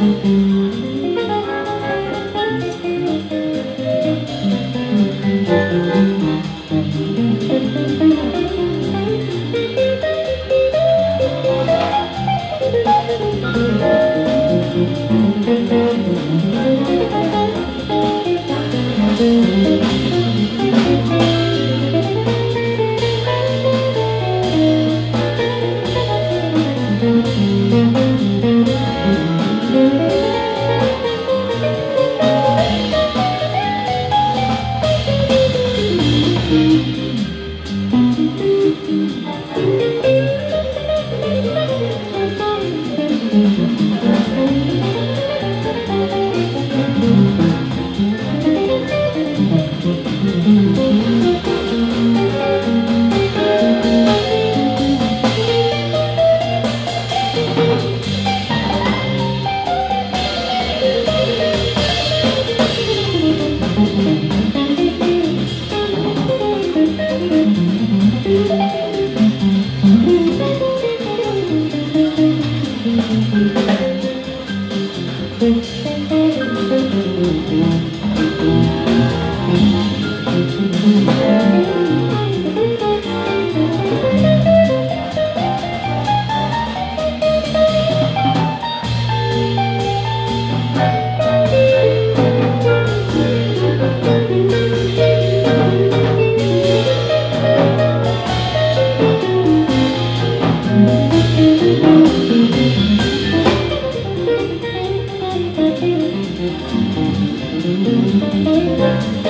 Música Thank you.